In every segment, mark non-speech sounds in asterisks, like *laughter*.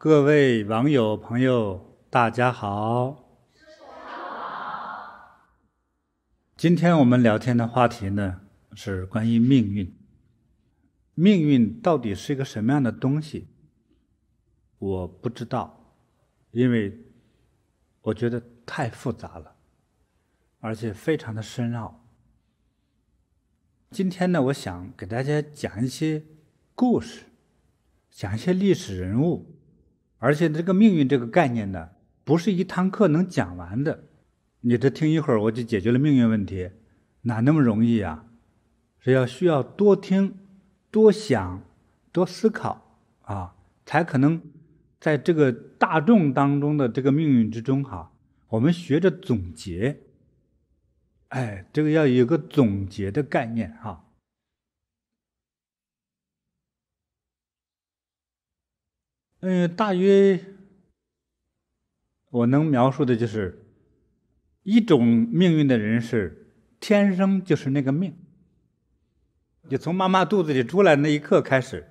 各位网友朋友，大家好。今天我们聊天的话题呢，是关于命运。命运到底是一个什么样的东西？我不知道，因为我觉得太复杂了，而且非常的深奥。今天呢，我想给大家讲一些故事。讲一些历史人物，而且这个命运这个概念呢，不是一堂课能讲完的。你这听一会儿我就解决了命运问题，哪那么容易啊？是要需要多听、多想、多思考啊，才可能在这个大众当中的这个命运之中哈，我们学着总结。哎，这个要有个总结的概念哈。嗯，大约我能描述的就是一种命运的人是天生就是那个命，就从妈妈肚子里出来那一刻开始，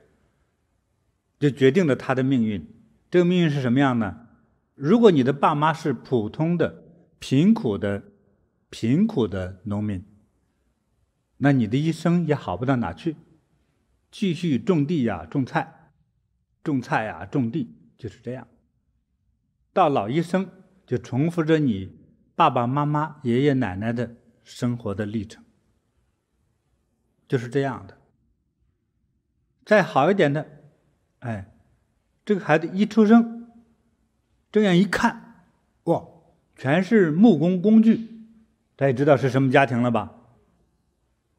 就决定了他的命运。这个命运是什么样呢？如果你的爸妈是普通的、贫苦的、贫苦的农民，那你的一生也好不到哪去，继续种地呀，种菜。种菜呀，种地就是这样。到老一生就重复着你爸爸妈妈、爷爷奶奶的生活的历程，就是这样的。再好一点的，哎，这个孩子一出生，这样一看，哇，全是木工工具，大家知道是什么家庭了吧？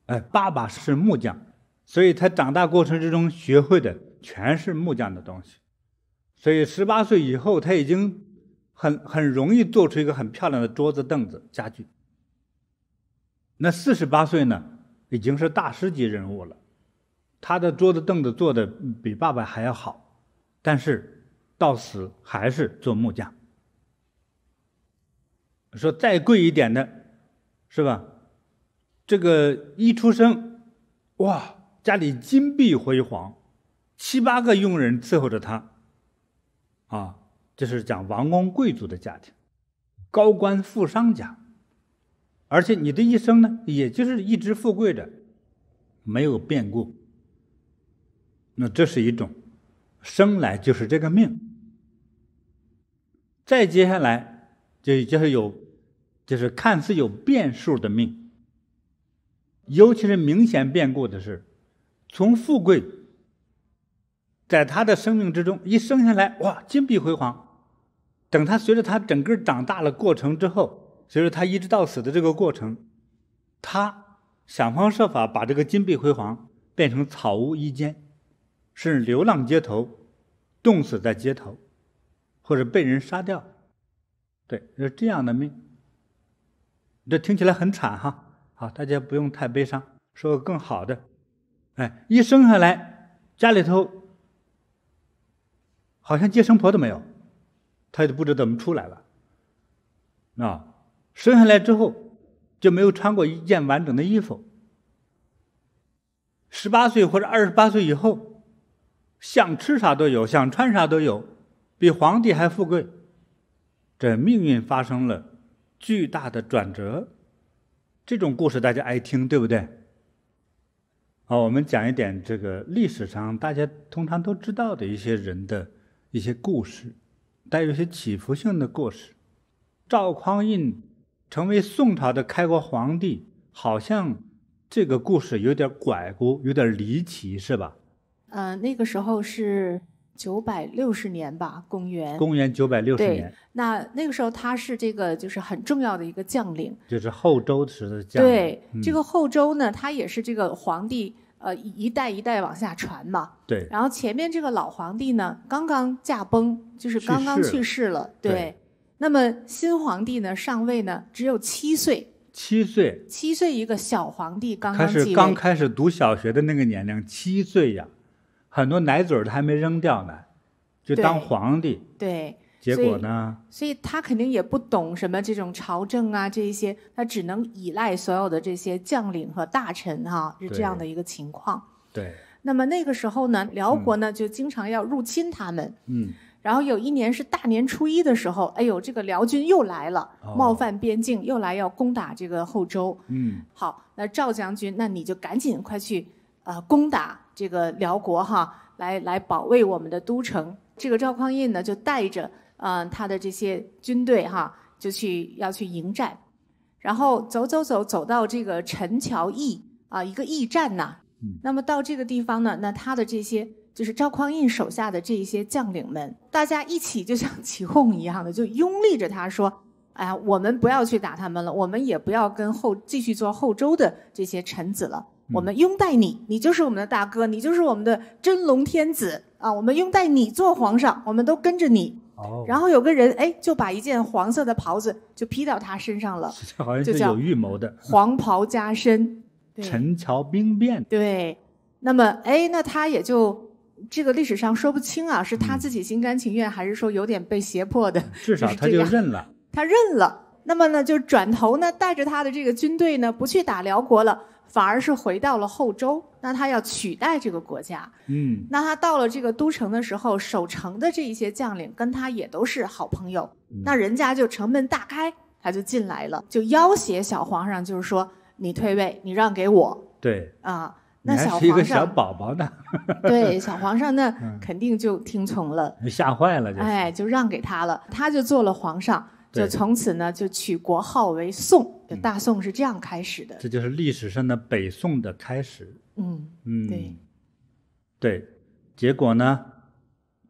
哎，爸爸是木匠，所以他长大过程之中学会的。全是木匠的东西，所以十八岁以后，他已经很很容易做出一个很漂亮的桌子、凳子、家具。那四十八岁呢，已经是大师级人物了，他的桌子、凳子做的比爸爸还要好，但是到死还是做木匠。说再贵一点的，是吧？这个一出生，哇，家里金碧辉煌。七八个佣人伺候着他，啊，这是讲王公贵族的家庭，高官富商家，而且你的一生呢，也就是一直富贵着，没有变故。那这是一种，生来就是这个命。再接下来，就就是有，就是看似有变数的命，尤其是明显变故的是，从富贵。在他的生命之中，一生下来，哇，金碧辉煌。等他随着他整个长大了过程之后，随着他一直到死的这个过程，他想方设法把这个金碧辉煌变成草屋一间，是流浪街头，冻死在街头，或者被人杀掉。对，是这样的命。这听起来很惨哈。好，大家不用太悲伤，说个更好的。哎，一生下来，家里头。好像接生婆都没有，他也不知道怎么出来了。啊，生下来之后就没有穿过一件完整的衣服。十八岁或者二十八岁以后，想吃啥都有，想穿啥都有，比皇帝还富贵。这命运发生了巨大的转折，这种故事大家爱听，对不对？好，我们讲一点这个历史上大家通常都知道的一些人的。一些故事，带有些起伏性的故事。赵匡胤成为宋朝的开国皇帝，好像这个故事有点拐过，有点离奇，是吧？嗯，那个时候是九百六十年吧，公元。公元九百六十年。那那个时候他是这个就是很重要的一个将领，就是后周时的将领。对，这个后周呢，他也是这个皇帝。呃，一代一代往下传嘛。对。然后前面这个老皇帝呢，刚刚驾崩，就是刚刚去世了。对。那么新皇帝呢，上位呢，只有七岁。七岁。七岁一个小皇帝刚刚继位。开始刚开始读小学的那个年龄，七岁呀，很多奶嘴儿他还没扔掉呢，就当皇帝。对。结果呢？所以他肯定也不懂什么这种朝政啊，这一些他只能依赖所有的这些将领和大臣哈，是这样的一个情况。对。那么那个时候呢，辽国呢就经常要入侵他们。嗯然后有一年是大年初一的时候，哎呦，这个辽军又来了，哦冒犯边境，又来要攻打这个后周。嗯好，那赵将军，那你就赶紧快去，呃，攻打这个辽国哈，来来保卫我们的都城。这个赵匡胤呢，就带着呃他的这些军队哈，就去要去迎战，然后走走走走到这个陈桥驿啊、一个驿站呐、嗯那么到这个地方呢，那他的这些就是赵匡胤手下的这一些将领们，大家一起就像起哄一样的，就拥立着他说。哎呀，我们不要去打他们了，我们也不要跟后继续做后周的这些臣子了。我们拥戴你，你就是我们的大哥，你就是我们的真龙天子啊！我们拥戴你做皇上，我们都跟着你。哦，然后有个人哎，就把一件黄色的袍子就披到他身上了，*laughs* 这好像就是叫有预谋的。黄袍加身。对陈桥兵变，对，那么哎，那他也就这个历史上说不清啊，是他自己心甘情愿，还是说有点被胁迫的？至少他就认了。*laughs* 他认了。那么呢，就转头呢，带着他的这个军队呢，不去打辽国了，反而是回到了后周。那他要取代这个国家。嗯那他到了这个都城的时候，守城的这一些将领跟他也都是好朋友。嗯那人家就城门大开，他就进来了，就要挟小皇上，就是说你退位，你让给我对，啊。那小皇上一个小宝宝呢，*laughs* 对 *laughs* 小皇上那嗯肯定就听从了。吓坏了，就是。哎，就让给他了，他就做了皇上，就从此呢就取国号为宋，就嗯大宋是这样开始的。这就是历史上的北宋的开始。嗯，嗯，对，对，结果呢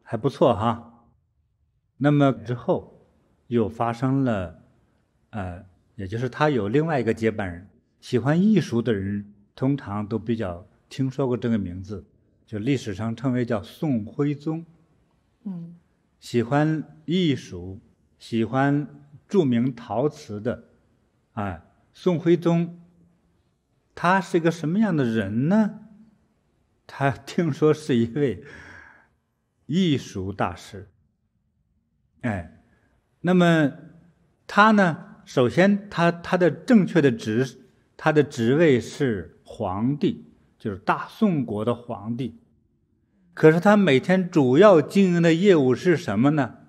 还不错哈。那么之后又发生了，呃，也就是他有另外一个接班人，喜欢艺术的人通常都比较听说过这个名字，就历史上称为叫宋徽宗。嗯喜欢艺术、喜欢著名陶瓷的，哎，宋徽宗，他是一个什么样的人呢？他听说是一位艺术大师，哎，那么他呢，首先他他的正确的职，他的职位是皇帝，就是大宋国的皇帝。可是他每天主要经营的业务是什么呢？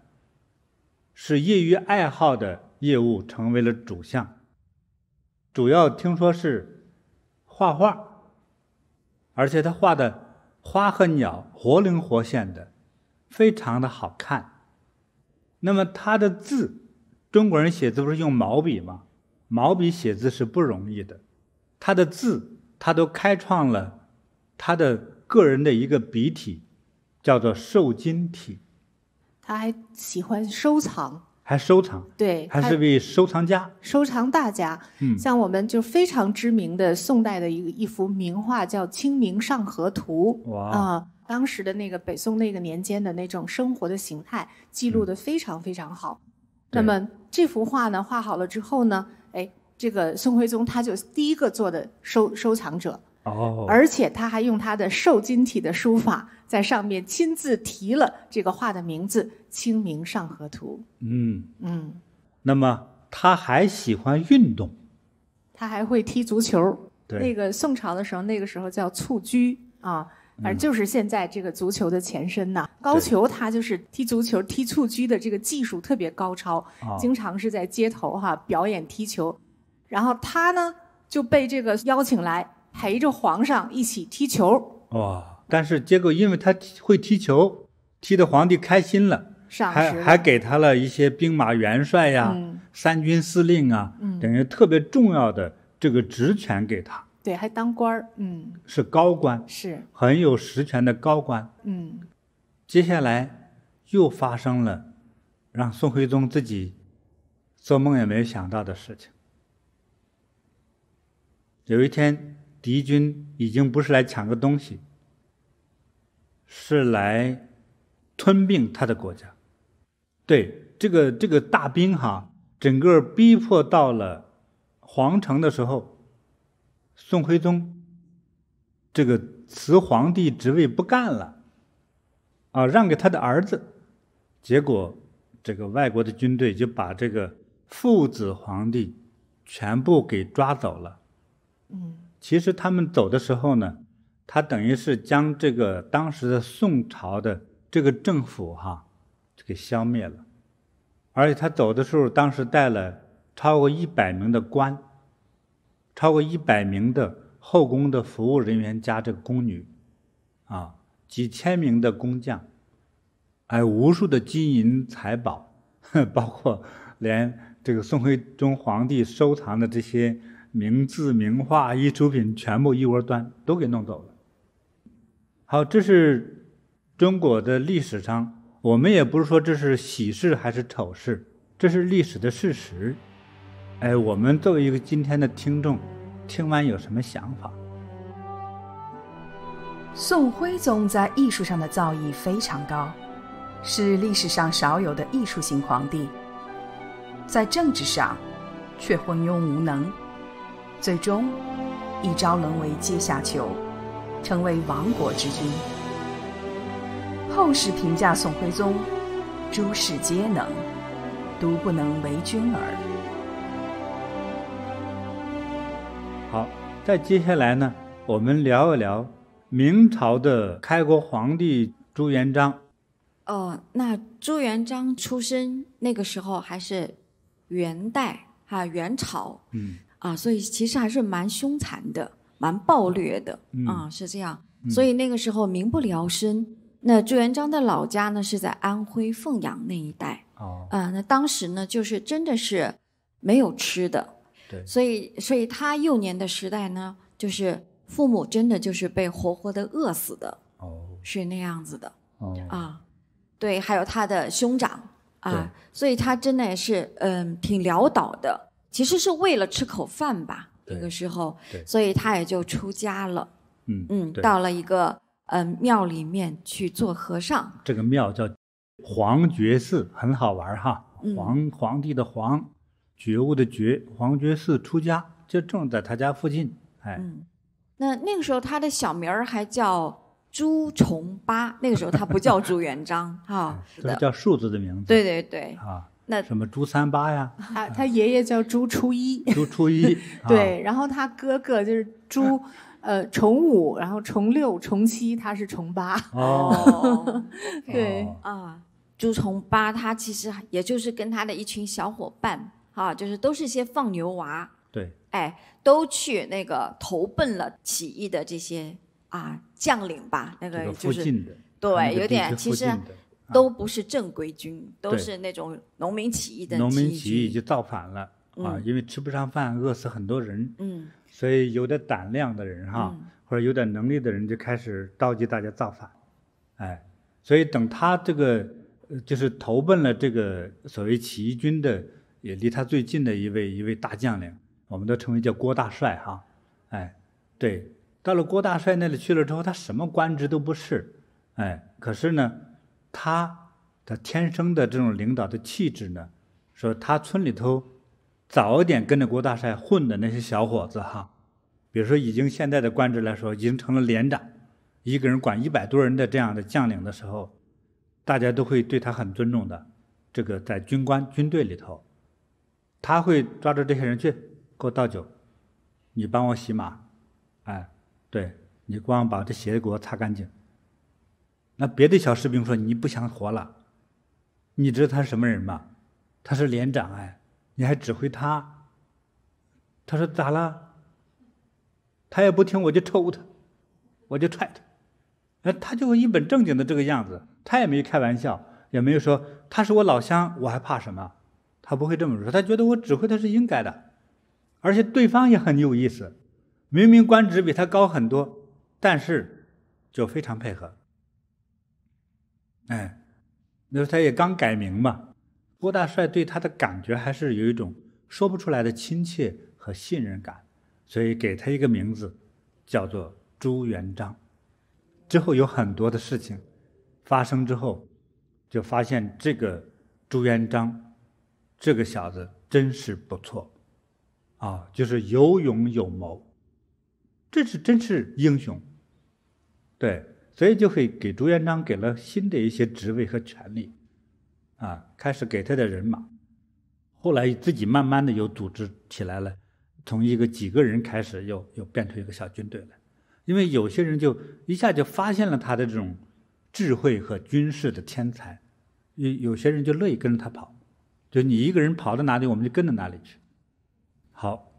是业余爱好的业务成为了主项，主要听说是画画，而且他画的花和鸟活灵活现的，非常的好看。那么他的字，中国人写字不是用毛笔吗？毛笔写字是不容易的，他的字他都开创了他的个人的一个笔体，叫做瘦金体，他还喜欢收藏，还收藏，对，他还是位收藏家。收藏大家。嗯像我们就非常知名的宋代的一个一幅名画叫《清明上河图》哇啊、当时的那个北宋那个年间的那种生活的形态记录的非常非常好。那么这幅画呢，画好了之后呢，哎，这个宋徽宗他就第一个做的收收藏者，哦，而且他还用他的瘦金体的书法在上面亲自题了这个画的名字《清明上河图》。嗯，嗯，那么他还喜欢运动，他还会踢足球。对。那，个宋朝的时候，那个时候叫蹴鞠。啊，反正就是现在这个足球的前身呐。高俅他就是踢足球、踢蹴鞠的这个技术特别高超，哦经常是在街头哈表演踢球。然后他呢就被这个邀请来陪着皇上一起踢球，哇！但是结果因为他踢会踢球，踢得皇帝开心了，还赏识了。还给他了一些兵马元帅呀、嗯。三军司令啊，嗯。等于特别重要的这个职权给他，对，还当官儿，嗯，是高官，是，很有实权的高官。嗯。接下来又发生了让宋徽宗自己做梦也没有想到的事情。有一天，敌军已经不是来抢个东西，是来吞并他的国家。对，这个这个大兵哈，整个逼迫到了皇城的时候，宋徽宗这个辞皇帝职位不干了。啊，让给他的儿子，结果这个外国的军队就把这个父子皇帝全部给抓走了。嗯其实他们走的时候呢，他等于是将这个当时的宋朝的这个政府哈，给消灭了，而且他走的时候，当时带了超过一百名的官，超过一百名的后宫的服务人员加这个宫女，啊，几千名的工匠，还有无数的金银财宝，*laughs* 包括连这个宋徽宗皇帝收藏的这些名字、名画、艺术品，全部一窝端都给弄走了。好，这是中国的历史上，我们也不是说这是喜事还是丑事，这是历史的事实。哎，我们作为一个今天的听众，听完有什么想法？宋徽宗在艺术上的造诣非常高，是历史上少有的艺术型皇帝。在政治上，却昏庸无能，最终一朝沦为阶下囚。成为亡国之君。后世评价宋徽宗：“诸事皆能，独不能为君耳。”好，再接下来呢，我们聊一聊明朝的开国皇帝朱元璋。哦，那朱元璋出生那个时候还是元代哈，元朝。嗯。啊，所以其实还是蛮凶残的。蛮暴虐的啊，是这样，所以那个时候民不聊生。那朱元璋的老家呢是在安徽凤阳那一带哦，啊，那当时呢就是真的是没有吃的，对，所以所以他幼年的时代呢，就是父母真的就是被活活的饿死的哦，是那样子的哦啊，对，还有他的兄长啊，所以他真的也是嗯挺潦倒的，其实是为了吃口饭吧。那个时候，所以他也就出家了。嗯嗯，到了一个嗯庙里面去做和尚。这个庙叫皇觉寺，很好玩哈。皇皇帝的皇，觉悟的觉，皇觉寺出家，就正在他家附近。哎，嗯，那那个时候他的小名儿还叫朱重八，那个时候他不叫朱元璋哈，*laughs* 这叫数字的名字。对对对。啊。那什么朱三八呀？他他爷爷叫朱初一，*laughs* 朱初一 *laughs* 对，然后他哥哥就是朱，*laughs* 呃，重五，然后重六、重七，他是重八。哦，对啊，朱重八他其实也就是跟他的一群小伙伴啊，就是都是些放牛娃。对，哎，都去那个投奔了起义的这些啊将领吧，那个就是对，有点其实。都不是正规军，都是那种农民起义的。农民起义就造反了啊！因为吃不上饭，饿死很多人。嗯，所以有点胆量的人哈，或者有点能力的人就开始召集大家造反。哎，所以等他这个就是投奔了这个所谓起义军的，也离他最近的一位一位大将领，我们都称为叫郭大帅哈。哎，对，到了郭大帅那里去了之后，他什么官职都不是。哎，可是呢。他的天生的这种领导的气质呢，说他村里头早一点跟着郭大帅混的那些小伙子哈，比如说已经现在的官职来说，已经成了连长，一个人管一百多人的这样的将领的时候，大家都会对他很尊重的。这个在军官军队里头，他会抓着这些人去给我倒酒，你帮我洗马，哎，对你光把这鞋给我擦干净。那别的小士兵说：“你不想活了？你知道他是什么人吗？他是连长哎，你还指挥他？”他说：“咋了？”他也不听，我就抽他，我就踹他。哎他就一本正经的这个样子，他也没开玩笑，也没有说他是我老乡，我还怕什么？他不会这么说，他觉得我指挥他是应该的，而且对方也很有意思，明明官职比他高很多，但是就非常配合。哎，那时他也刚改名嘛，郭大帅对他的感觉还是有一种说不出来的亲切和信任感，所以给他一个名字，叫做朱元璋。之后有很多的事情发生之后，就发现这个朱元璋这个小子真是不错，啊，就是有勇有谋，这是真是英雄，对。所以就会给朱元璋给了新的一些职位和权利，啊，开始给他的人马，后来自己慢慢的又组织起来了，从一个几个人开始，又又变成一个小军队了，因为有些人就一下就发现了他的这种智慧和军事的天才，有有些人就乐意跟着他跑，就你一个人跑到哪里，我们就跟到哪里去。好，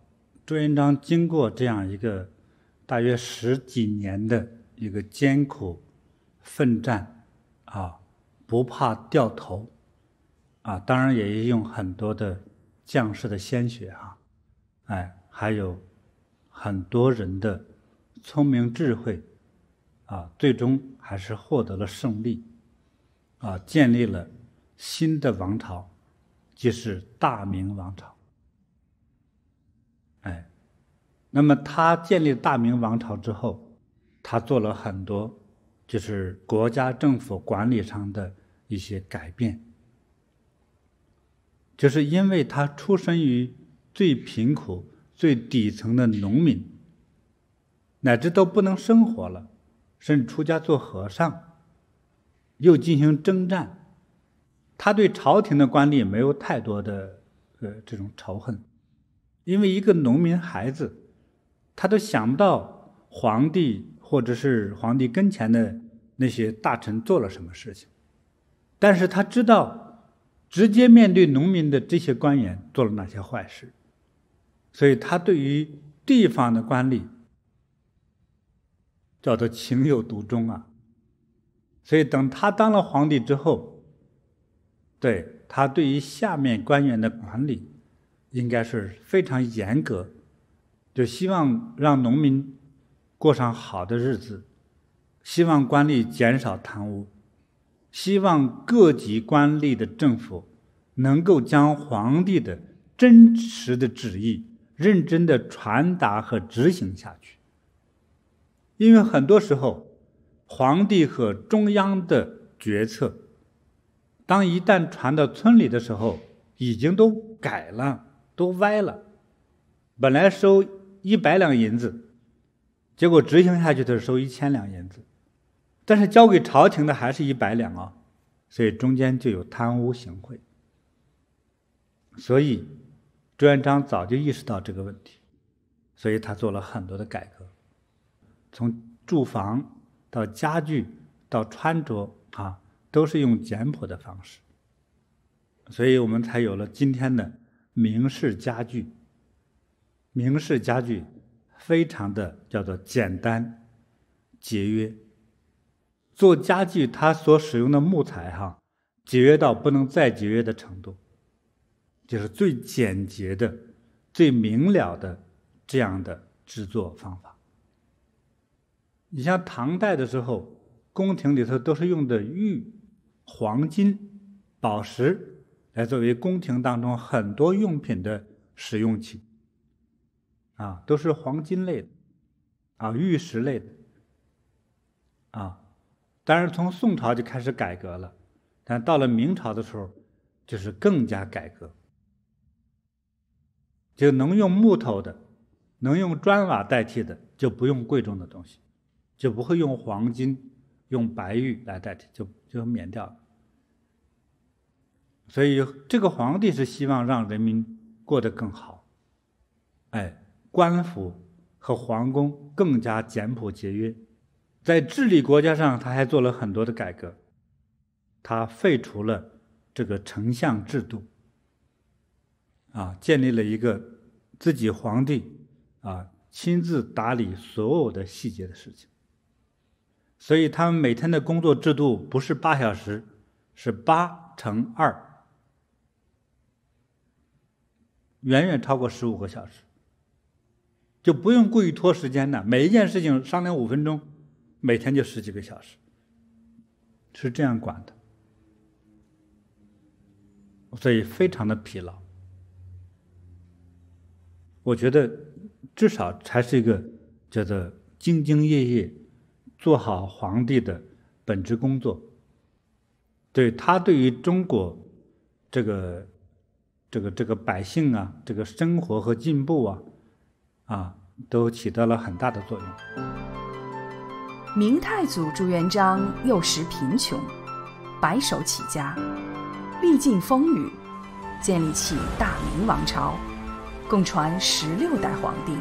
朱元璋经过这样一个大约十几年的一个艰苦奋战，啊，不怕掉头，啊，当然也用很多的将士的鲜血啊，哎，还有很多人的。聪明智慧，啊，最终还是获得了胜利，啊，建立了新的王朝，即是大明王朝。哎，那么他建立大明王朝之后，他做了很多，就是国家政府管理上的一些改变，就是因为他出身于最贫苦、最底层的农民。乃至都不能生活了，甚至出家做和尚，又进行征战。他对朝廷的官吏没有太多的呃这种仇恨，因为一个农民孩子，他都想不到皇帝或者是皇帝跟前的那些大臣做了什么事情，但是他知道直接面对农民的这些官员做了哪些坏事，所以他对于地方的官吏。叫做情有独钟啊，所以等他当了皇帝之后，对他对于下面官员的管理，应该是非常严格，就希望让农民过上好的日子，希望官吏减少贪污，希望各级官吏的政府能够将皇帝的真实的旨意认真的传达和执行下去。因为很多时候，皇帝和中央的决策，当一旦传到村里的时候，已经都改了，都歪了。本来收一百两银子，结果执行下去的是收一千两银子，但是交给朝廷的还是一百两啊，所以中间就有贪污行贿。所以朱元璋早就意识到这个问题，所以他做了很多的改革。从住房到家具到穿着啊，都是用简朴的方式，所以我们才有了今天的明式家具。明式家具非常的叫做简单、节约。做家具，它所使用的木材哈，节约到不能再节约的程度，就是最简洁的、最明了的这样的制作方法。你像唐代的时候，宫廷里头都是用的玉、黄金、宝石来作为宫廷当中很多用品的使用器，啊，都是黄金类的，啊，玉石类的，啊，当然从宋朝就开始改革了，但到了明朝的时候，就是更加改革，就能用木头的，能用砖瓦代替的，就不用贵重的东西。就不会用黄金、用白玉来代替，就就免掉了。所以这个皇帝是希望让人民过得更好，哎，官府和皇宫更加简朴节约，在治理国家上，他还做了很多的改革。他废除了这个丞相制度，啊，建立了一个自己皇帝啊亲自打理所有的细节的事情。所以他们每天的工作制度不是八小时，是八乘二，远远超过十五个小时，就不用故意拖时间的，每一件事情商量五分钟，每天就十几个小时，是这样管的，所以非常的疲劳。我觉得至少才是一个叫做兢兢业业。做好皇帝的本职工作，对他对于中国这个这个这个百姓啊，这个生活和进步啊，啊，都起到了很大的作用。明太祖朱元璋幼时贫穷，白手起家，历尽风雨，建立起大明王朝，共传十六代皇帝。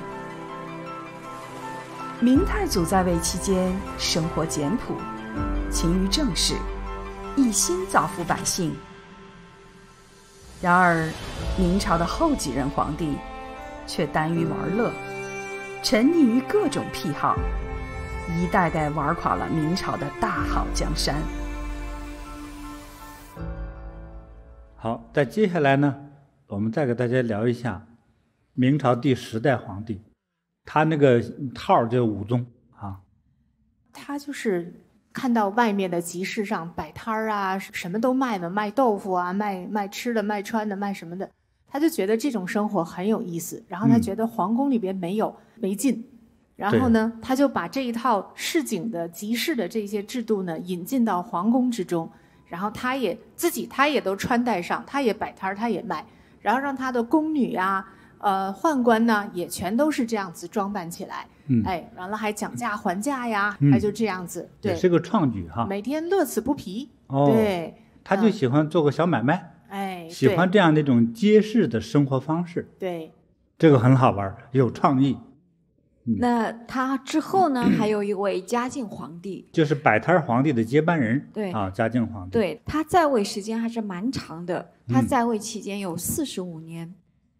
明太祖在位期间，生活简朴，勤于政事，一心造福百姓。然而，明朝的后几任皇帝却耽于玩乐，沉溺于各种癖好，一代代玩垮了明朝的大好江山。好，在接下来呢，我们再给大家聊一下明朝第十代皇帝。他那个号叫武宗啊，他就是看到外面的集市上摆摊儿啊，什么都卖嘛，卖豆腐啊，卖卖吃的，卖穿的，卖什么的，他就觉得这种生活很有意思。然后他觉得皇宫里边没有没劲，然后呢，他就把这一套市井的集市的这些制度呢引进到皇宫之中，然后他也自己他也都穿戴上，他也摆摊儿，他也卖，然后让他的宫女呀。呃，宦官呢也全都是这样子装扮起来，哎，完了还讲价还价呀，他就这样子，对，是个创举哈。每天乐此不疲，哦，对，他就喜欢做个小买卖，哎，喜欢这样的一种街市的生活方式，对，这个很好玩，有创意。那他之后呢，*clears throat* 还有一位嘉靖皇帝，就是摆摊皇帝的接班人，对。啊，嘉靖皇帝，对，他在位时间还是蛮长的，他在位期间有四十五年。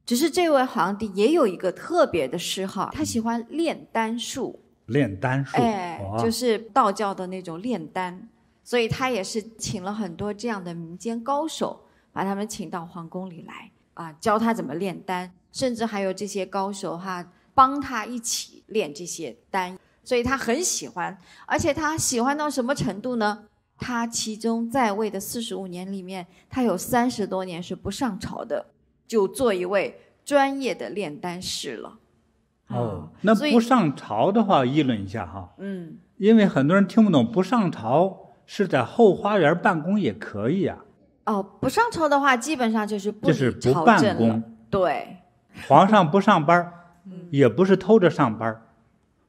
只是这位皇帝也有一个特别的嗜好，他喜欢炼丹术。炼丹术，哎，就是道教的那种炼丹，所以他也是请了很多这样的民间高手，把他们请到皇宫里来啊，教他怎么炼丹，甚至还有这些高手哈帮他一起炼这些丹，所以他很喜欢，而且他喜欢到什么程度呢？他其中在位的四十五年里面，他有三十多年是不上朝的。就做一位专业的炼丹师了。哦，那不上朝的话，议论一下哈。嗯，因为很多人听不懂，不上朝是在后花园办公也可以啊。哦，不上朝的话，基本上就是不就是不办公。对，皇上不上班，也不是偷着上班。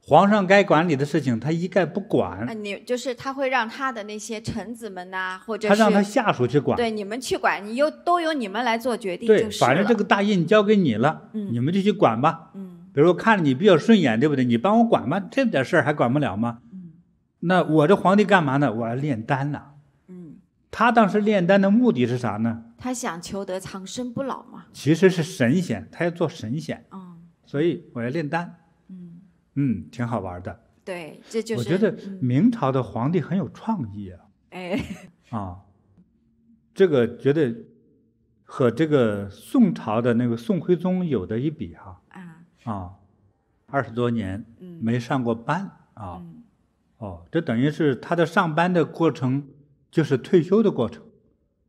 皇上该管理的事情，他一概不管。你就是他会让他的那些臣子们呐，或者他让他下属去管。对，你们去管，你又都由你们来做决定。对，反正这个大印交给你了，你们就去管吧。嗯，比如说看着你比较顺眼，对不对？你帮我管吧，这点事儿还管不了吗？嗯，那我这皇帝干嘛呢？我要炼丹呢。嗯，他当时炼丹的目的是啥呢？他想求得长生不老嘛。其实是神仙，他要做神仙。嗯，所以我要炼丹。嗯，嗯挺好玩的。对，这就是我觉得明朝的皇帝很有创意啊。哎，*laughs* 啊，这个觉得和这个宋朝的那个宋徽宗有的一比哈。啊。啊，二十多年没上过班啊。哦，这等于是他的上班的过程就是退休的过程。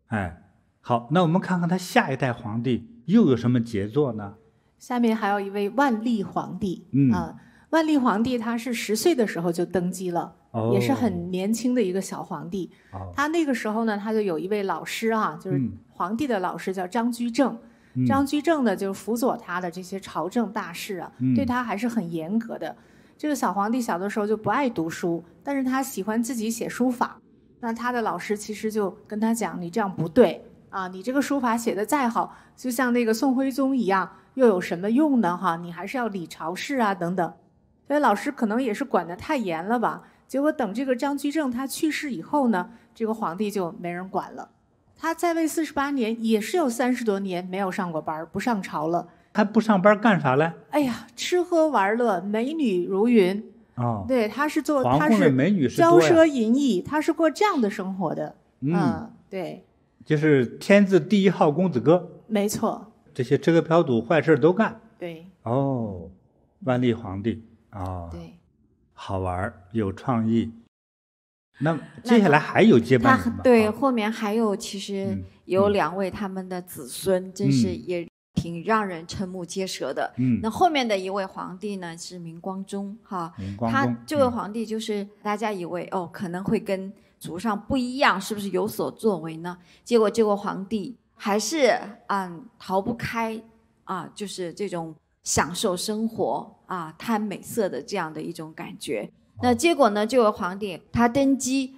哎，好，那我们看看他下一代皇帝又有什么杰作呢？下面还有一位万历皇帝。嗯啊。万历皇帝他是十岁的时候就登基了，也是很年轻的一个小皇帝。他那个时候呢，他就有一位老师啊，就是皇帝的老师叫张居正。张居正呢，就是辅佐他的这些朝政大事啊，对他还是很严格的。这个小皇帝小的时候就不爱读书，但是他喜欢自己写书法。那他的老师其实就跟他讲：“你这样不对啊，你这个书法写的再好，就像那个宋徽宗一样，又有什么用呢？哈，你还是要理朝事啊，等等。”所以老师可能也是管得太严了吧？结果等这个张居正他去世以后呢，这个皇帝就没人管了。他在位四十八年，也是有三十多年没有上过班，不上朝了。他不上班干啥嘞？哎呀，吃喝玩乐，美女如云。哦，对，他是做他是骄奢淫逸，他是过这样的生活的。嗯，对，就是天字第一号公子哥。没错，这些吃喝嫖赌坏事都干。对，哦，万历皇帝。哦，对，好玩有创意。那接下来还有接班人吗？对，后面还有，其实有两位他们的子孙，真是也挺让人瞠目结舌的。嗯，那后面的一位皇帝呢是明光宗，哈，明光宗。他这位皇帝就是大家以为哦可能会跟祖上不一样，是不是有所作为呢？结果这位皇帝还是嗯逃不开啊，就是这种。享受生活啊，贪美色的这样的一种感觉。那结果呢？这位皇帝他登基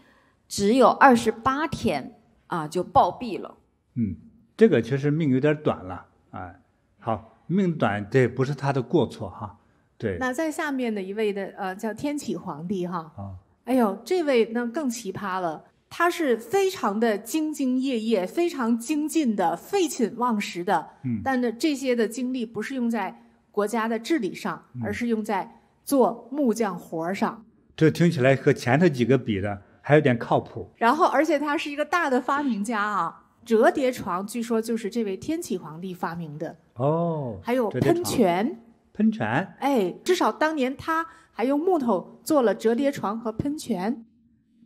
只有二十八天啊，就暴毙了。嗯，这个确实命有点短了。哎，好，命短这不是他的过错哈，对。那在下面的一位的呃叫天启皇帝哈。啊。哎呦，这位那更奇葩了，他是非常的兢兢业业、非常精进的、废寝忘食的。嗯。但呢，这些的精力不是用在国家的治理上，而是用在做木匠活上。这听起来和前头几个比的还有点靠谱。然后，而且他是一个大的发明家啊。折叠床据说就是这位天启皇帝发明的哦。还有喷泉。喷泉。哎，至少当年他。还用木头做了折叠床和喷泉，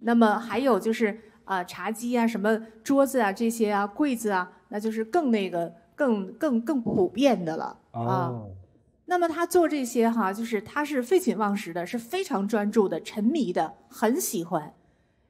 那么还有就是啊茶几啊、什么桌子啊这些啊、柜子啊，那就是更那个更更更普遍的了啊。那么他做这些哈，就是他是废寝忘食的，是非常专注的、沉迷的，很喜欢。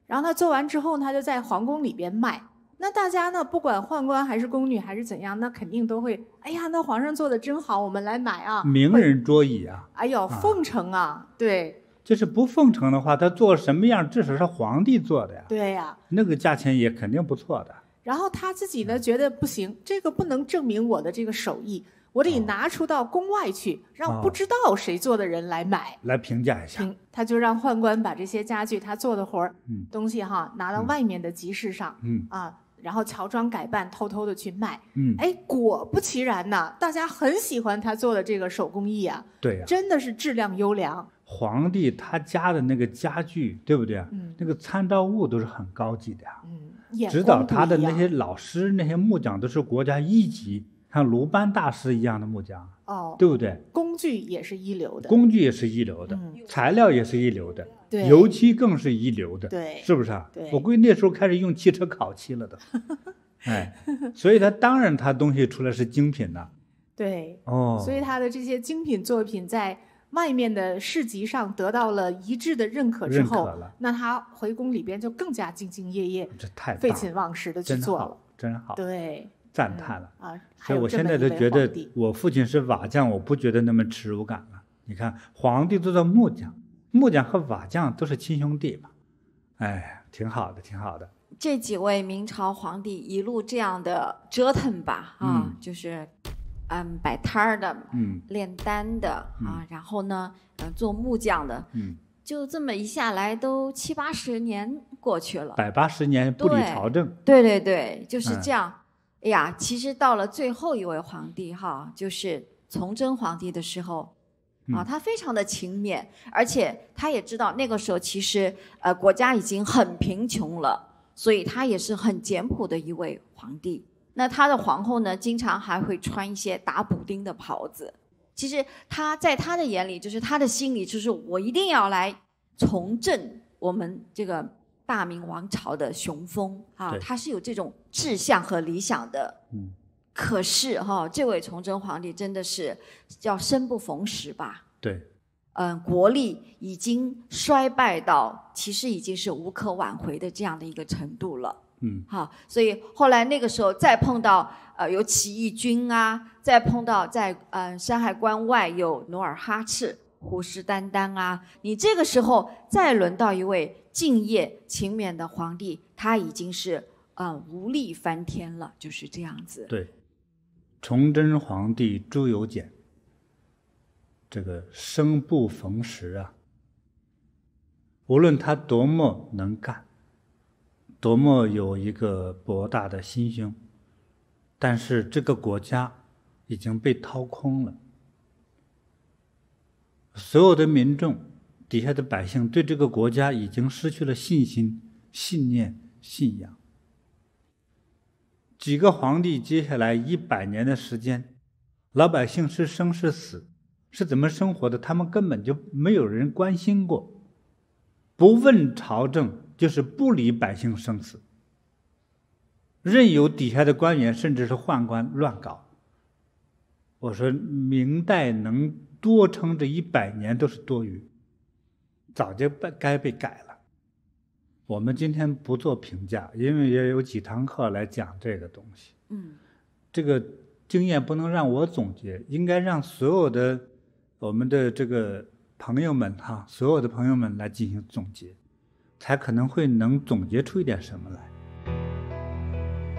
然后他做完之后，他就在皇宫里边卖。那大家呢，不管宦官还是宫女还是怎样，那肯定都会，哎呀，那皇上做的真好，我们来买啊！名人桌椅啊！哎呦，奉承啊！对，就是不奉承的话，他做什么样，至少是皇帝做的呀。对呀，那个价钱也肯定不错的。然后他自己呢，觉得不行，这个不能证明我的这个手艺，我得拿出到宫外去，让不知道谁做的人来买，来评价一下。他就让宦官把这些家具他做的活儿、东西哈，拿到外面的集市上，嗯啊。然后乔装改扮，偷偷的去卖。嗯，哎，果不其然呐，大家很喜欢他做的这个手工艺啊。对呀，真的是质量优良。皇帝他家的那个家具，对不对？嗯，那个参照物都是很高级的呀。嗯，指导他的那些老师、那些木匠都是国家一级，像鲁班大师一样的木匠。哦，对不对？工具也是一流的。工具也是一流的，材料也是一流的。对，油漆更是一流的，对，是不是啊？对，我估计那时候开始用汽车烤漆了都，*laughs* 哎，所以他当然他东西出来是精品的，*laughs* 对，哦，所以他的这些精品作品在外面的市集上得到了一致的认可之后，那他回宫里边就更加兢兢业业，这太废寝忘食的去做了，真好，对，赞叹了啊！所以我现在都觉得我父亲是瓦匠，我不觉得那么耻辱感了。你看，皇帝都叫木匠。木匠和瓦匠都是亲兄弟嘛，哎，挺好的，挺好的。这几位明朝皇帝一路这样的折腾吧，啊，就是，嗯，摆摊儿的，嗯，炼丹的啊，然后呢，呃，做木匠的，嗯，就这么一下来都七八十年过去了，百八十年不理朝政，对对对，就是这样。哎呀，其实到了最后一位皇帝哈，就是崇祯皇帝的时候。啊，他非常的勤勉，而且他也知道那个时候其实呃国家已经很贫穷了，所以他也是很简朴的一位皇帝。那他的皇后呢，经常还会穿一些打补丁的袍子。其实他在他的眼里，就是他的心里，就是我一定要来重振我们这个大明王朝的雄风啊，他是有这种志向和理想的。嗯。可是哈，这位崇祯皇帝真的是叫生不逢时吧？对，嗯，国力已经衰败到其实已经是无可挽回的这样的一个程度了。嗯，好，所以后来那个时候再碰到呃有起义军啊，再碰到在嗯山海关外有努尔哈赤虎视眈眈啊，你这个时候再轮到一位敬业勤勉的皇帝，他已经是啊无力翻天了，就是这样子。对。崇祯皇帝朱由检，这个生不逢时啊！无论他多么能干，多么有一个博大的心胸，但是这个国家已经被掏空了，所有的民众底下的百姓对这个国家已经失去了信心、信念、信仰。几个皇帝，接下来一百年的时间，老百姓是生是死，是怎么生活的？他们根本就没有人关心过，不问朝政，就是不理百姓生死，任由底下的官员甚至是宦官乱搞。我说明代能多撑这一百年都是多余，早就被该被改了。我们今天不做评价，因为也有几堂课来讲这个东西。嗯，这个经验不能让我总结，应该让所有的我们的这个朋友们哈，所有的朋友们来进行总结，才可能会能总结出一点什么来。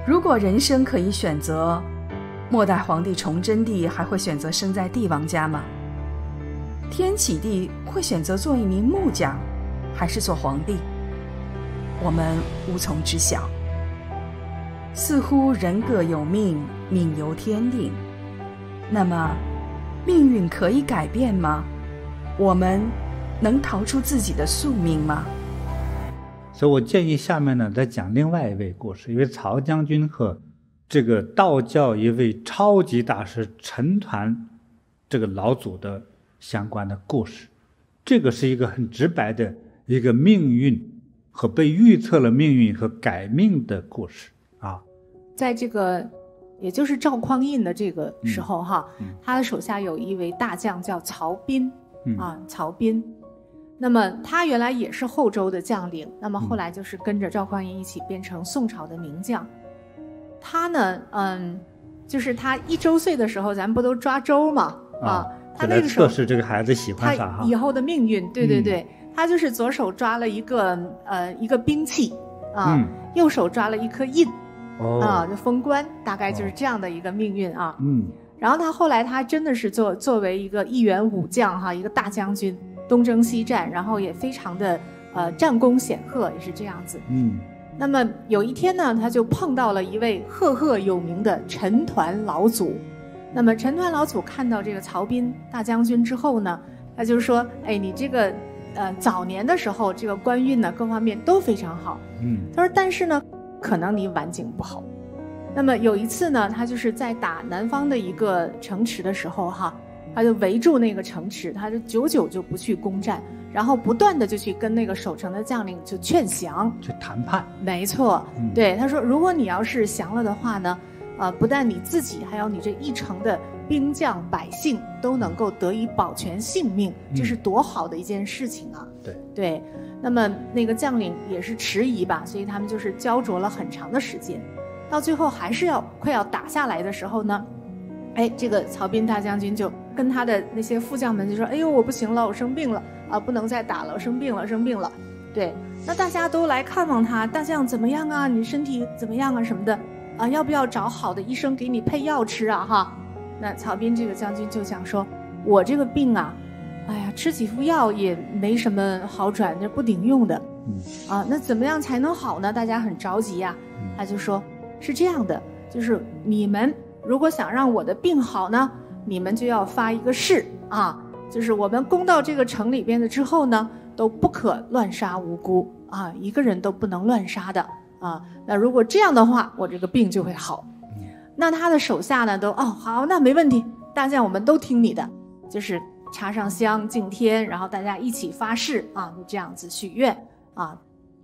如果人生可以选择，末代皇帝崇祯帝还会选择生在帝王家吗？天启帝会选择做一名木匠，还是做皇帝？我们无从知晓。似乎人各有命，命由天定。那么，命运可以改变吗？我们能逃出自己的宿命吗？所以我建议下面呢，再讲另外一位故事，因为曹将军和这个道教一位超级大师陈抟这个老祖的相关的故事。这个是一个很直白的一个命运和被预测了命运和改命的故事啊。在这个，也就是赵匡胤的这个时候哈，他的手下有一位大将叫曹彬啊，曹彬。那么他原来也是后周的将领，那么后来就是跟着赵匡胤一起变成宋朝的名将。他呢，嗯，就是他一周岁的时候，咱不都抓周嘛啊？他那个时候是这个孩子喜欢啥哈？以后的命运，对对对，他就是左手抓了一个呃一个兵器啊，右手抓了一颗印。啊，就封官，大概就是这样的一个命运啊。嗯，然后他后来他真的是作作为一个一员武将哈，一个大将军，东征西战，然后也非常的呃战功显赫，也是这样子。嗯，那么有一天呢，他就碰到了一位赫赫有名的陈抟老祖。那么陈抟老祖看到这个曹彬大将军之后呢，他就说：“哎，你这个呃早年的时候这个官运呢各方面都非常好。”嗯，他说：“但是呢。”可能你晚景不好，那么有一次呢，他就是在打南方的一个城池的时候，哈，他就围住那个城池，他就久久就不去攻占，然后不断的就去跟那个守城的将领就劝降，去谈判。没错，对他说，如果你要是降了的话呢，呃，不但你自己，还有你这一城的兵将百姓都能够得以保全性命，这是多好的一件事情啊！对对。那么那个将领也是迟疑吧，所以他们就是焦灼了很长的时间，到最后还是要快要打下来的时候呢，哎，这个曹彬大将军就跟他的那些副将们就说：“哎呦，我不行了，我生病了啊，不能再打了，我生病了，生病了。”对，那大家都来看望他，大将怎么样啊？你身体怎么样啊？什么的啊？要不要找好的医生给你配药吃啊？哈，那曹彬这个将军就想说：“我这个病啊。”哎呀，吃几副药也没什么好转，这不顶用的。嗯，啊，那怎么样才能好呢？大家很着急呀。他就说：“是这样的，就是你们如果想让我的病好呢，你们就要发一个誓啊，就是我们攻到这个城里边的之后呢，都不可乱杀无辜啊，一个人都不能乱杀的啊。那如果这样的话，我这个病就会好。那他的手下呢，都哦好，那没问题，大将我们都听你的，就是。”插上香敬天，然后大家一起发誓啊，就这样子许愿啊。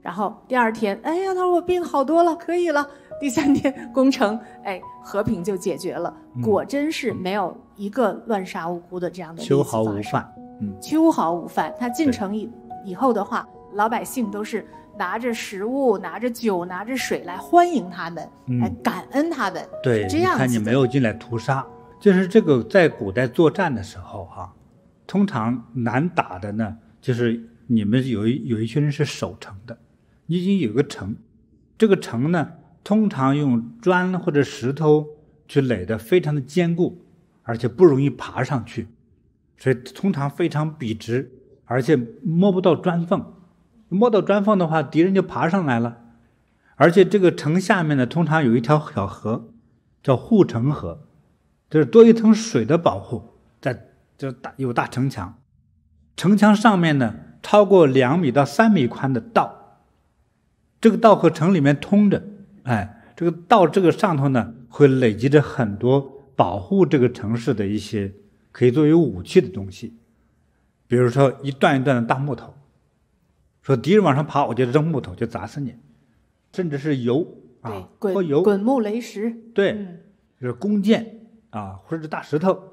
然后第二天，哎呀，他说我病好多了，可以了。*laughs* 第三天攻城，哎，和平就解决了。果真是没有一个乱杀无辜的这样的秋毫无犯。嗯，秋毫无犯。他进城以以后的话，老百姓都是拿着食物、拿着酒、拿着水来欢迎他们，来感恩他们。对，这样看你没有进来屠杀，就是这个在古代作战的时候哈。通常难打的呢，就是你们有一有一群人是守城的，已经有个城，这个城呢，通常用砖或者石头去垒的，非常的坚固，而且不容易爬上去，所以通常非常笔直，而且摸不到砖缝，摸到砖缝的话，敌人就爬上来了，而且这个城下面呢，通常有一条小河，叫护城河，就是多一层水的保护，在。就大有大城墙，城墙上面呢超过两米到三米宽的道，这个道和城里面通着，哎，这个道这个上头呢会累积着很多保护这个城市的一些可以作为武器的东西，比如说一段一段的大木头，说敌人往上爬，我就扔木头就砸死你，甚至是油啊，滚油滚木雷石，对，就是弓箭啊，或者是大石头。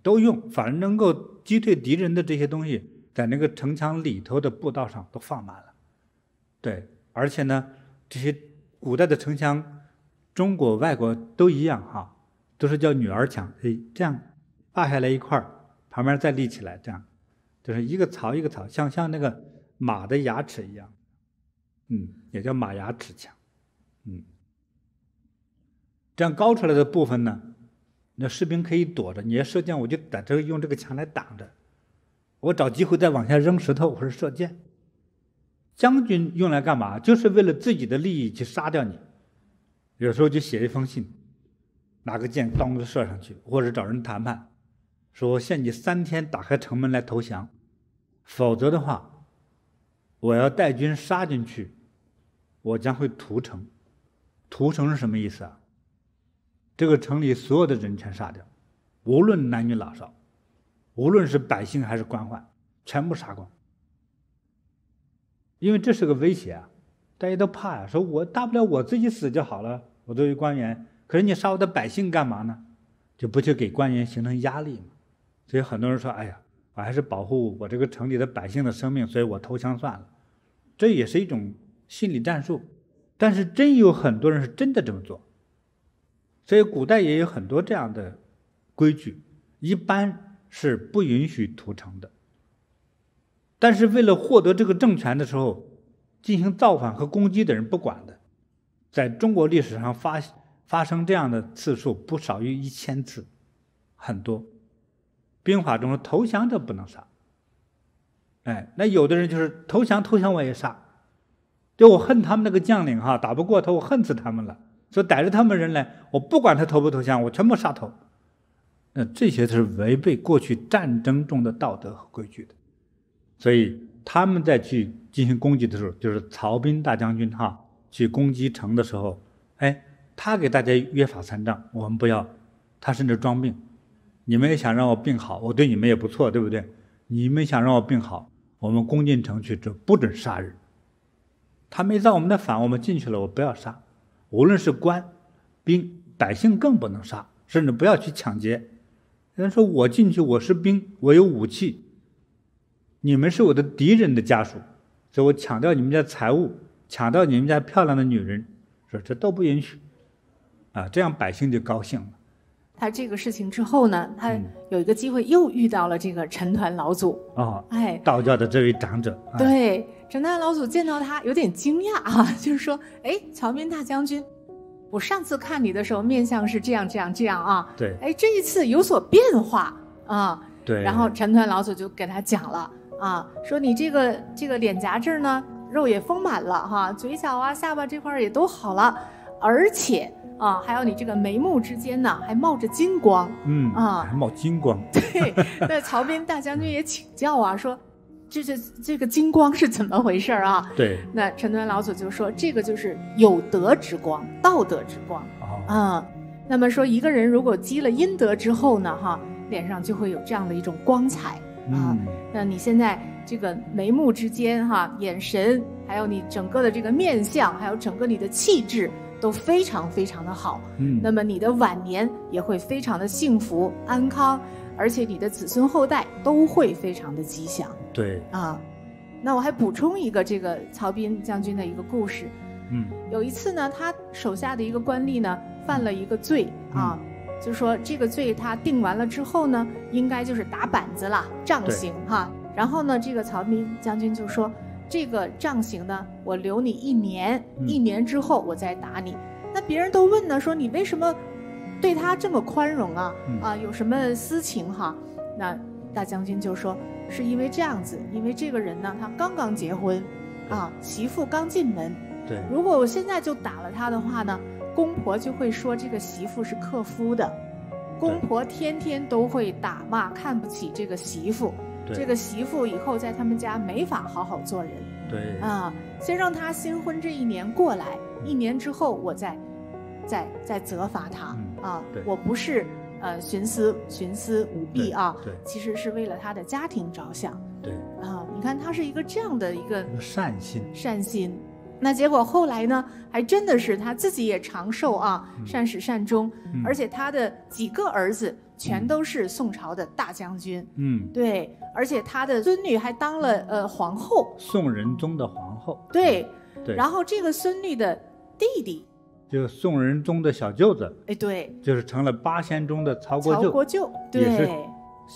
都用，反正能够击退敌人的这些东西，在那个城墙里头的步道上都放满了。对，而且呢，这些古代的城墙，中国、外国都一样哈，都是叫女儿墙。哎，这样扒下来一块旁边再立起来，这样就是一个槽一个槽，像像那个马的牙齿一样。嗯，也叫马牙齿墙。嗯，这样高出来的部分呢？那士兵可以躲着，你要射箭，我就在这用这个墙来挡着，我找机会再往下扔石头或者射箭。将军用来干嘛？就是为了自己的利益去杀掉你。有时候就写一封信，拿个箭当着射上去，或者找人谈判，说限你三天打开城门来投降，否则的话，我要带军杀进去，我将会屠城。屠城是什么意思啊？这个城里所有的人全杀掉，无论男女老少，无论是百姓还是官宦，全部杀光。因为这是个威胁啊，大家都怕呀。说我大不了我自己死就好了，我作为官员。可是你杀我的百姓干嘛呢？就不去给官员形成压力嘛。所以很多人说：“哎呀，我还是保护我这个城里的百姓的生命，所以我投降算了。”这也是一种心理战术。但是真有很多人是真的这么做。所以古代也有很多这样的规矩，一般是不允许屠城的。但是为了获得这个政权的时候，进行造反和攻击的人不管的，在中国历史上发发生这样的次数不少于一千次，很多。兵法中投降者不能杀。哎，那有的人就是投降，投降我也杀。就我恨他们那个将领哈，打不过他，我恨死他们了。所以逮着他们人来，我不管他投不投降，我全部杀头。那这些是违背过去战争中的道德和规矩的。所以他们在去进行攻击的时候，就是曹兵大将军哈去攻击城的时候，哎，他给大家约法三章，我们不要，他甚至装病，你们也想让我病好，我对你们也不错，对不对？你们想让我病好，我们攻进城去就不准杀人。他没造我们的反，我们进去了，我不要杀，无论是官、兵、百姓更不能杀，甚至不要去抢劫。人说我进去，我是兵，我有武器。你们是我的敌人的家属，所以我抢掉你们家财物，抢掉你们家漂亮的女人，说这都不允许，啊，这样百姓就高兴了。他这个事情之后呢，他有一个机会又遇到了这个陈团老祖啊，哎，道教的这位长者。对，陈团老祖见到他有点惊讶啊，*laughs* 就是说，哎，曹彬大将军，我上次看你的时候面相是这样这样这样啊，对，哎，这一次有所变化啊，对，然后陈团老祖就给他讲了。啊，说你这个这个脸颊这儿呢，肉也丰满了哈，嘴角啊、下巴这块儿也都好了，而且啊，还有你这个眉目之间呢，还冒着金光，嗯啊，还冒金光。*laughs* 对，那曹彬大将军也请教啊，说这这这个金光是怎么回事啊？对，那陈抟老祖就说，这个就是有德之光，道德之光啊。那么说一个人如果积了阴德之后呢，哈，脸上就会有这样的一种光彩。啊，那你现在这个眉目之间哈，眼神，还有你整个的这个面相，还有整个你的气质都非常非常的好。嗯，那么你的晚年也会非常的幸福安康，而且你的子孙后代都会非常的吉祥。对，啊，那我还补充一个这个曹彬将军的一个故事。嗯，有一次呢，他手下的一个官吏呢犯了一个罪啊。就说这个罪他定完了之后呢，应该就是打板子了，杖刑哈。然后呢，这个曹彬将军就说，这个杖刑呢，我留你一年，一年之后我再打你。那别人都问呢，说你为什么对他这么宽容啊？啊，有什么私情哈？那大将军就说，是因为这样子，因为这个人呢，他刚刚结婚，啊，媳妇刚进门。对，如果我现在就打了他的话呢？公婆就会说这个媳妇是克夫的，公婆天天都会打骂看不起这个媳妇，这个媳妇以后在他们家没法好好做人。对啊，先让他新婚这一年过来，一年之后我再，再再责罚他啊。我不是呃徇私徇私舞弊啊，其实是为了他的家庭着想。对啊，你看他是一个这样的一个善心，善心。那结果后来呢？还真的是他自己也长寿啊，善始善终，而且他的几个儿子全都是宋朝的大将军。嗯，对，而且他的孙女还当了呃皇后，宋仁宗的皇后。对，对。然后这个孙女的弟弟，就宋仁宗的小舅子，哎，对，就是成了八仙中的曹国舅。曹国舅，对，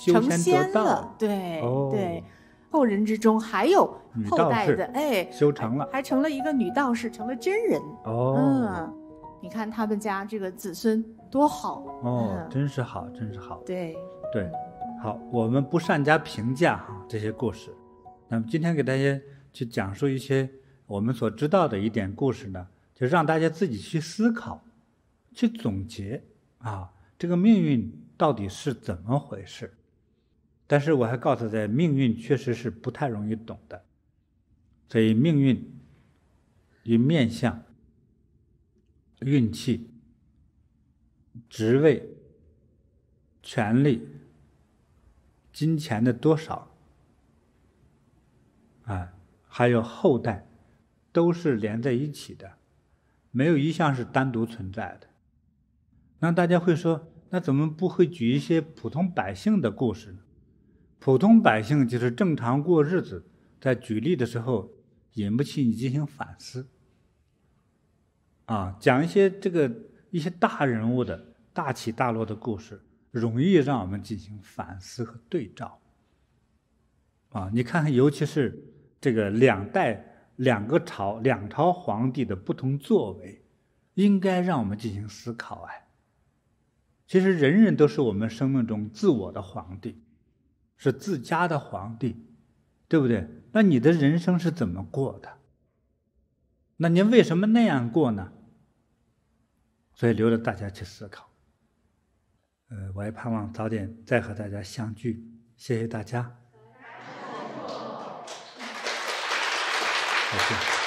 成仙了，对，对。后人之中还有后代的，哎，修成了，还成了一个女道士，成了真人。哦，嗯，你看他们家这个子孙多好哦，真是好，真是好。对对，好，我们不善加评价哈这些故事。那么今天给大家去讲述一些我们所知道的一点故事呢，就让大家自己去思考，去总结啊，这个命运到底是怎么回事？但是我还告诉大家，命运确实是不太容易懂的，所以命运与面相、运气、职位、权力、金钱的多少，啊，还有后代，都是连在一起的，没有一项是单独存在的。那大家会说，那怎么不会举一些普通百姓的故事呢？普通百姓就是正常过日子，在举例的时候引不起你进行反思。啊，讲一些这个一些大人物的大起大落的故事，容易让我们进行反思和对照。啊，你看看，尤其是这个两代两个朝两朝皇帝的不同作为，应该让我们进行思考。哎，其实人人都是我们生命中自我的皇帝。是自家的皇帝，对不对？那你的人生是怎么过的？那您为什么那样过呢？所以留着大家去思考。呃，我也盼望早点再和大家相聚。谢谢大家。再见。